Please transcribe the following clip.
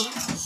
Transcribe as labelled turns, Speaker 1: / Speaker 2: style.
Speaker 1: Huh?